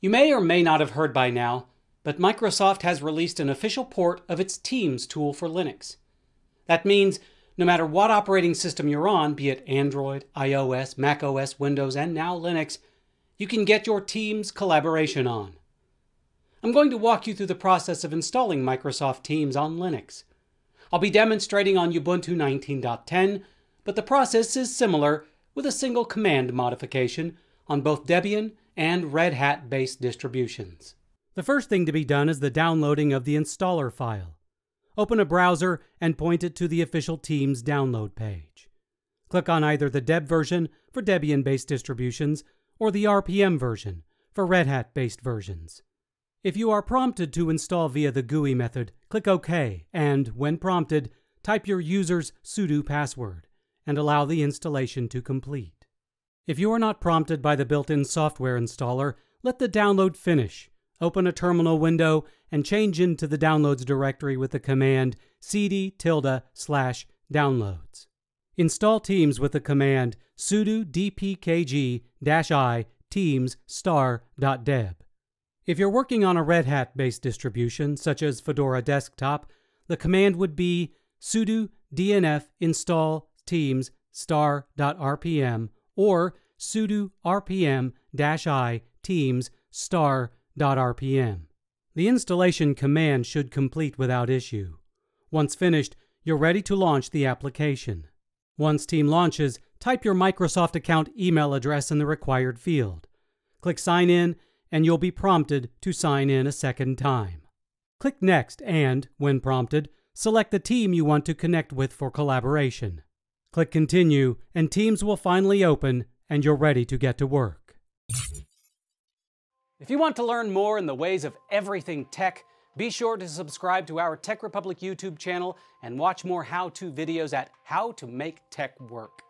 You may or may not have heard by now, but Microsoft has released an official port of its Teams tool for Linux. That means no matter what operating system you're on, be it Android, iOS, macOS, Windows, and now Linux, you can get your Teams collaboration on. I'm going to walk you through the process of installing Microsoft Teams on Linux. I'll be demonstrating on Ubuntu 19.10, but the process is similar with a single command modification on both Debian and Red Hat based distributions. The first thing to be done is the downloading of the installer file. Open a browser and point it to the official Teams download page. Click on either the Deb version for Debian based distributions or the RPM version for Red Hat based versions. If you are prompted to install via the GUI method, click OK and, when prompted, type your user's sudo password and allow the installation to complete. If you are not prompted by the built-in software installer, let the download finish. Open a terminal window and change into the downloads directory with the command cd tilde slash downloads. Install Teams with the command sudo dpkg-i teams star.deb. If you're working on a Red Hat based distribution, such as Fedora Desktop, the command would be sudo dnf install teams star.rpm or sudo rpm-i teams star.rpm. The installation command should complete without issue. Once finished, you're ready to launch the application. Once Team launches, type your Microsoft account email address in the required field. Click Sign In, and you'll be prompted to sign in a second time. Click Next and, when prompted, select the team you want to connect with for collaboration. Click Continue, and Teams will finally open, and you're ready to get to work. If you want to learn more in the ways of everything tech, be sure to subscribe to our TechRepublic YouTube channel and watch more how-to videos at How to Make Tech Work.